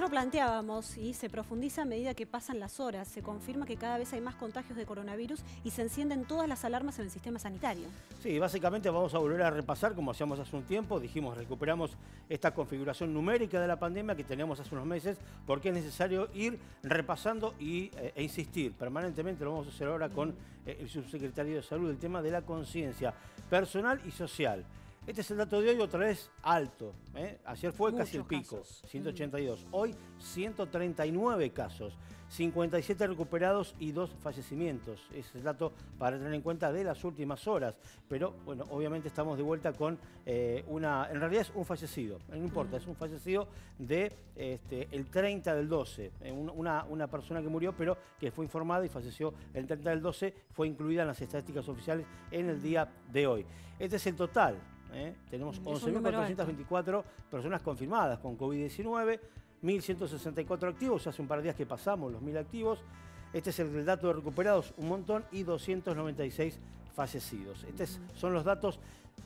lo planteábamos y se profundiza a medida que pasan las horas. Se confirma que cada vez hay más contagios de coronavirus y se encienden todas las alarmas en el sistema sanitario. Sí, básicamente vamos a volver a repasar, como hacíamos hace un tiempo, dijimos, recuperamos esta configuración numérica de la pandemia que teníamos hace unos meses, porque es necesario ir repasando y, eh, e insistir permanentemente, lo vamos a hacer ahora con eh, el subsecretario de Salud, el tema de la conciencia personal y social. Este es el dato de hoy, otra vez alto. ¿eh? Ayer fue casi el pico, 182. Hoy 139 casos, 57 recuperados y 2 fallecimientos. Ese es el dato para tener en cuenta de las últimas horas. Pero bueno, obviamente estamos de vuelta con eh, una, en realidad es un fallecido, no importa, es un fallecido de este, el 30 del 12. Eh, una, una persona que murió, pero que fue informada y falleció el 30 del 12, fue incluida en las estadísticas oficiales en el día de hoy. Este es el total. ¿Eh? Tenemos 11.424 personas confirmadas con COVID-19, 1.164 activos, hace un par de días que pasamos los 1.000 activos. Este es el dato de recuperados, un montón, y 296 fallecidos. Estos son los datos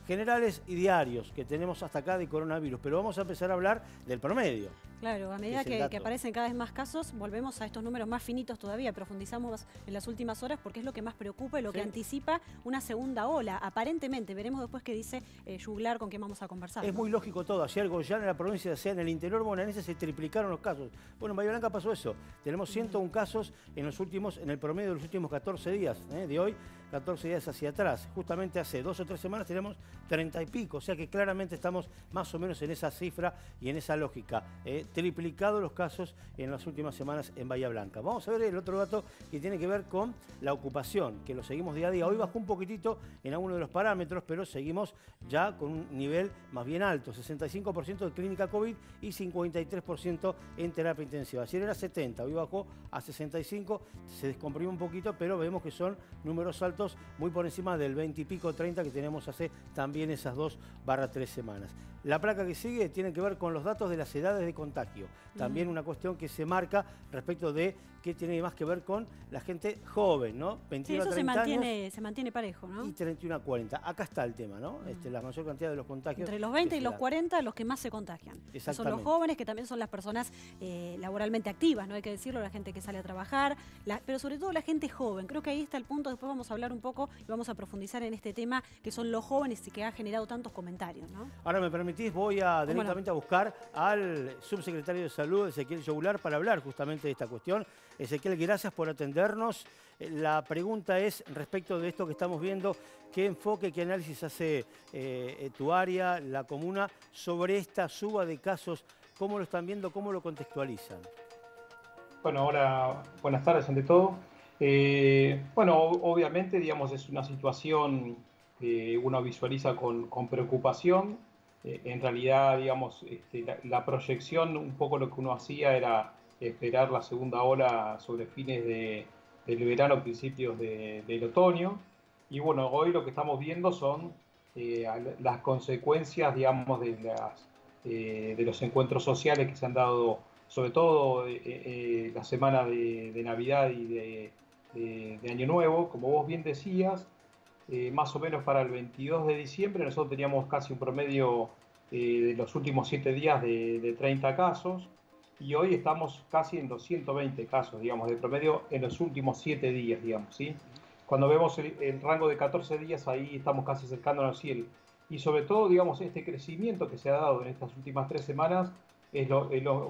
generales y diarios que tenemos hasta acá de coronavirus, pero vamos a empezar a hablar del promedio. Claro, a medida que, aparecen cada vez más casos, volvemos a estos números más finitos todavía, profundizamos en las últimas horas porque es lo que más preocupa y lo que anticipa una segunda ola. Aparentemente, veremos después qué dice eh, Juglar con qué vamos a conversar. Es muy lógico todo. Ayer Goyán en la provincia, sea en el interior bonaerense, se triplicaron los casos. Bueno, en Bahía Blanca pasó eso. Tenemos 101 casos en los últimos, en el promedio de los últimos 14 días, ¿eh? de hoy, 14 días hacia atrás. Justamente hace dos o tres semanas tenemos 30 y pico, o sea que claramente estamos más o menos en esa cifra y en esa lógica. ¿eh? triplicado los casos en las últimas semanas en Bahía Blanca. Vamos a ver el otro dato que tiene que ver con la ocupación, que lo seguimos día a día. Hoy bajó un poquitito en alguno de los parámetros, pero seguimos ya con un nivel más bien alto, 65% de clínica COVID y 53% en terapia intensiva. Ayer era 70, hoy bajó a 65, se descomprimió un poquito, pero vemos que son números altos muy por encima del 20 y pico, 30 que tenemos hace también esas dos barra tres semanas. La placa que sigue tiene que ver con los datos de las edades de contagio. También una cuestión que se marca respecto de qué tiene más que ver con la gente joven, ¿no? 21 eso se mantiene, se mantiene parejo, ¿no? Y 31 a 40. Acá está el tema, ¿no? Este, la mayor cantidad de los contagios. Entre los 20 y los 40, los que más se contagian. Son los jóvenes, que también son las personas eh, laboralmente activas, ¿no? Hay que decirlo, la gente que sale a trabajar, pero sobre todo la gente joven. Creo que ahí está el punto. Después vamos a hablar un poco y vamos a profundizar en este tema que son los jóvenes y que ha generado tantos comentarios, ¿no? Ahora me permitís, voy a directamente a buscar al subsecretario de Salud, Ezequiel Yogular, para hablar justamente de esta cuestión. Ezequiel, gracias por atendernos. Eh, la pregunta es respecto de esto que estamos viendo, ¿qué enfoque, qué análisis hace eh, tu área, la comuna, sobre esta suba de casos? ¿Cómo lo están viendo? ¿Cómo lo contextualizan? Bueno, ahora, buenas tardes ante todo. Eh, bueno, obviamente, digamos, es una situación que uno visualiza con, con preocupación. en realidad, digamos, este, la, proyección, un poco lo que uno hacía era esperar la segunda ola sobre fines de, del verano, principios del otoño. Y bueno, hoy lo que estamos viendo son eh, las consecuencias, digamos, de, las, eh, de los encuentros sociales que se han dado, sobre todo eh, la semana de, Navidad y de, de, Año Nuevo. Como vos bien decías, más o menos para el 22 de diciembre nosotros teníamos casi un promedio de los últimos 7 días de, 30 casos y hoy estamos casi en 220 casos, digamos, de promedio en los últimos 7 días, digamos, ¿sí? Cuando vemos el, rango de 14 días, ahí estamos casi cercándonos al cielo. Y sobre todo, digamos, este crecimiento que se ha dado en estas últimas tres semanas es lo,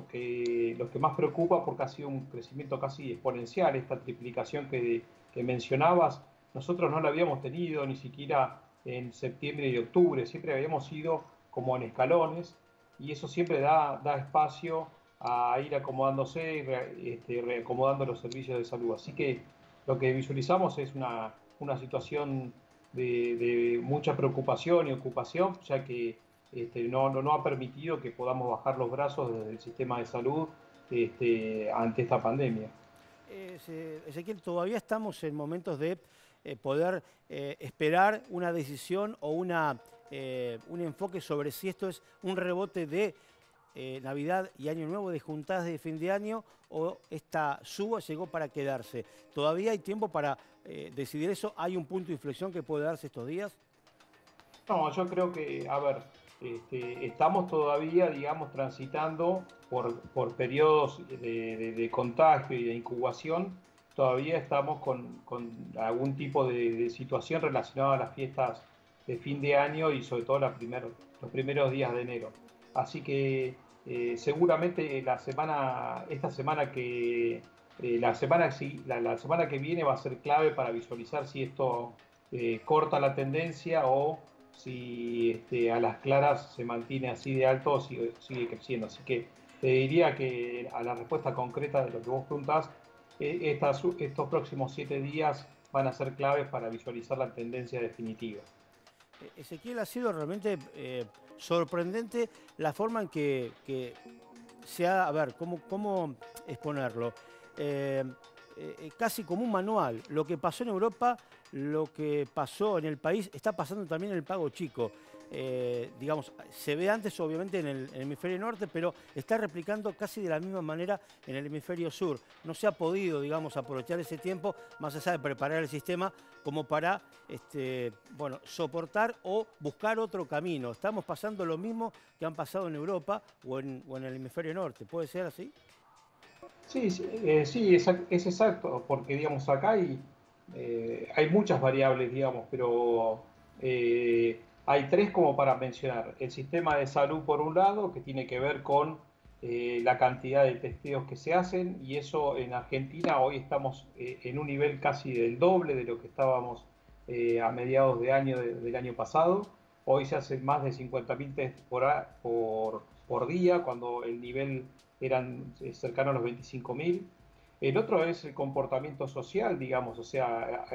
que, lo que más preocupa porque ha sido un crecimiento casi exponencial, esta triplicación que, que mencionabas. Nosotros no la habíamos tenido ni siquiera en septiembre y octubre, siempre habíamos ido como en escalones y eso siempre da, da espacio a ir acomodándose, este, reacomodando los servicios de salud. Así que lo que visualizamos es una, una situación de, mucha preocupación y ocupación, ya que este, no, no, ha permitido que podamos bajar los brazos desde el sistema de salud este, ante esta pandemia. Ezequiel, todavía estamos en momentos de eh, poder eh, esperar una decisión o una, eh, un enfoque sobre si esto es un rebote de eh, Navidad y Año Nuevo de juntadas de fin de año o esta suba llegó para quedarse? ¿Todavía hay tiempo para eh, decidir eso? ¿Hay un punto de inflexión que puede darse estos días? No, yo creo que, a ver, este, estamos todavía, digamos, transitando por, por periodos de, contagio y de incubación, todavía estamos con, algún tipo de, situación relacionada a las fiestas de fin de año y sobre todo los primeros días de enero. Así que eh, seguramente la semana, esta semana que eh, la, semana, la, semana que viene va a ser clave para visualizar si esto eh, corta la tendencia o si este, a las claras se mantiene así de alto o sigue, creciendo. Así que te diría que a la respuesta concreta de lo que vos preguntás, estos próximos siete días van a ser claves para visualizar la tendencia definitiva. Ezequiel, ha sido realmente sorprendente la forma en que, se ha, a ver, ¿cómo, cómo exponerlo? Eh, eh, casi como un manual. Lo que pasó en Europa, lo que pasó en el país, está pasando también en el pago chico. Eh, digamos, se ve antes obviamente en el, hemisferio norte, pero está replicando casi de la misma manera en el hemisferio sur. No se ha podido, digamos, aprovechar ese tiempo, más allá de preparar el sistema, como para, este, bueno, soportar o buscar otro camino. Estamos pasando lo mismo que han pasado en Europa o en, el hemisferio norte. ¿Puede ser así? Sí, sí, eh, es, exacto, porque digamos acá hay, eh, hay muchas variables, digamos, pero hay tres como para mencionar. El sistema de salud por un lado, que tiene que ver con eh, la cantidad de testeos que se hacen y eso en Argentina hoy estamos eh, en un nivel casi del doble de lo que estábamos eh, a mediados de año del año pasado. Hoy se hacen más de 50.000 test por, día, cuando el nivel eran cercano a los 25.000. El otro es el comportamiento social, digamos, o sea,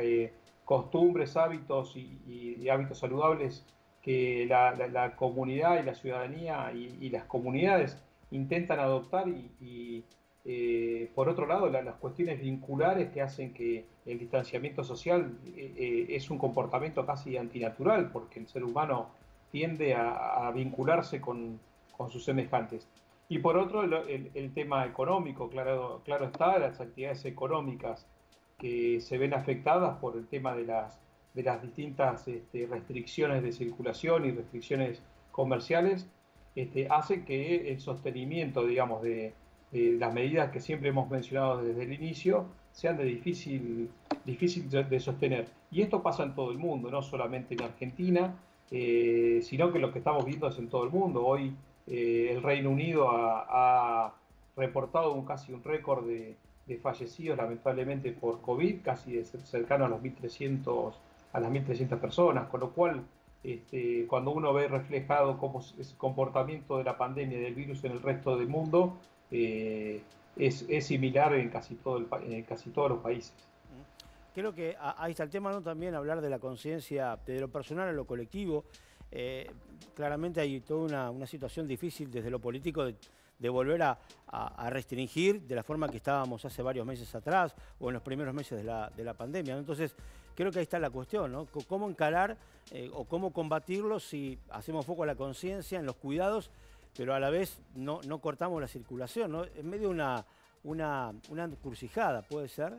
costumbres, hábitos y hábitos saludables que la, comunidad y la ciudadanía y, las comunidades intentan adoptar y, eh, por otro lado las cuestiones vinculares que hacen que el distanciamiento social eh, eh, es un comportamiento casi antinatural porque el ser humano tiende a, vincularse con, sus semejantes. Y por otro, el, el, tema económico, claro, claro está, las actividades económicas que se ven afectadas por el tema de las de las distintas este, restricciones de circulación y restricciones comerciales, este, hace que el sostenimiento, digamos, de, las medidas que siempre hemos mencionado desde el inicio sean de difícil, difícil de, sostener. Y esto pasa en todo el mundo, no solamente en Argentina, eh, sino que lo que estamos viendo es en todo el mundo. Hoy eh, el Reino Unido ha, reportado un, casi un récord de, de, fallecidos, lamentablemente, por COVID, casi cercano a los 1.300 a las 1.300 personas, con lo cual este, cuando uno ve reflejado cómo es el comportamiento de la pandemia del virus en el resto del mundo, eh, es, similar en casi, todo el, casi todos los países. Creo que ahí está el tema, ¿no? También hablar de la conciencia de lo personal a lo colectivo. Eh, claramente hay toda una, situación difícil desde lo político de, volver a, restringir de la forma que estábamos hace varios meses atrás o en los primeros meses de la, de la pandemia. Entonces, creo que ahí está la cuestión, ¿no? ¿Cómo encarar eh, o cómo combatirlo si hacemos foco a la conciencia, en los cuidados, pero a la vez no, no cortamos la circulación, ¿no? En medio de una, una, una encrucijada, ¿puede ser?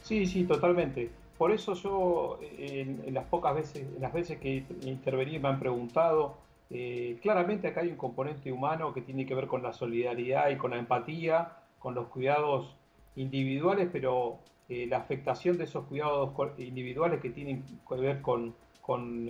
Sí, sí, totalmente. Por eso yo, en, las pocas veces, en las veces que intervení me han preguntado, eh, claramente acá hay un componente humano que tiene que ver con la solidaridad y con la empatía, con los cuidados individuales, pero eh, la afectación de esos cuidados individuales que tienen que ver con,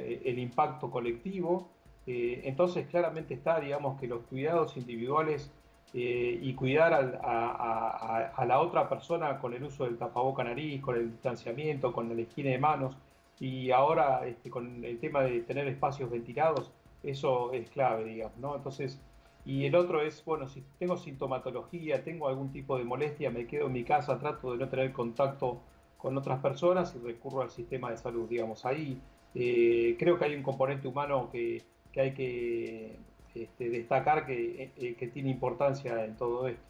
eh, el impacto colectivo. Eh, entonces claramente está, digamos, que los cuidados individuales y cuidar a, la otra persona con el uso del tapaboca nariz, con el distanciamiento, con la higiene de manos y ahora este, con el tema de tener espacios ventilados, eso es clave, digamos, ¿no? Entonces, y el otro es, bueno, si tengo sintomatología, tengo algún tipo de molestia, me quedo en mi casa, trato de no tener contacto con otras personas y recurro al sistema de salud, digamos. Ahí eh, creo que hay un componente humano que, hay que este, destacar que, eh, que tiene importancia en todo esto.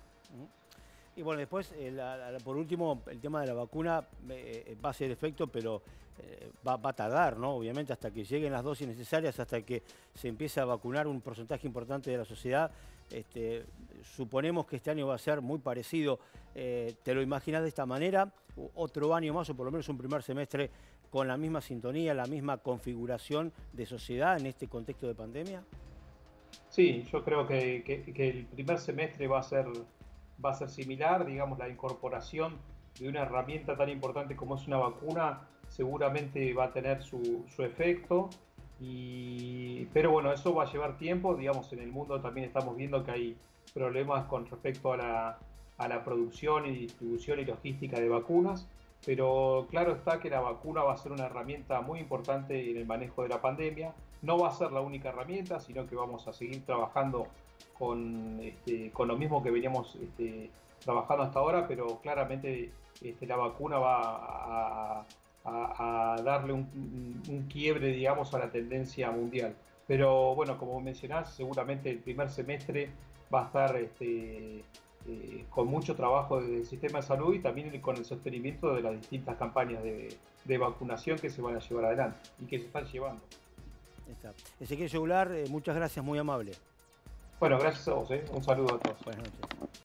Y bueno, después, eh, por último, el tema de la vacuna eh, va a ser efecto, pero eh, va, a tardar, ¿no? Obviamente, hasta que lleguen las dosis necesarias, hasta que se empiece a vacunar un porcentaje importante de la sociedad. Este, suponemos que este año va a ser muy parecido. ¿Te lo imaginas de esta manera? Otro año más, o por lo menos un primer semestre con la misma sintonía, la misma configuración de sociedad en este contexto de pandemia? Sí, yo creo que, el primer semestre va a ser va a ser similar, digamos, la incorporación de una herramienta tan importante como es una vacuna seguramente va a tener su, efecto, y, pero bueno, eso va a llevar tiempo, digamos, en el mundo también estamos viendo que hay problemas con respecto a la, a la producción y distribución y logística de vacunas, pero claro está que la vacuna va a ser una herramienta muy importante en el manejo de la pandemia, no va a ser la única herramienta, sino que vamos a seguir trabajando con, este, con lo mismo que veníamos este, trabajando hasta ahora, pero claramente este, la vacuna va a, darle un, quiebre, digamos, a la tendencia mundial. Pero bueno, como mencionás, seguramente el primer semestre va a estar eh, con mucho trabajo del sistema de salud y también con el sostenimiento de las distintas campañas de, vacunación que se van a llevar adelante y que se están llevando. Ezequiel Segular, eh, muchas gracias, muy amable. Bueno, gracias a vos, ¿eh? un saludo a todos. Buenas noches.